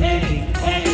hey, hey.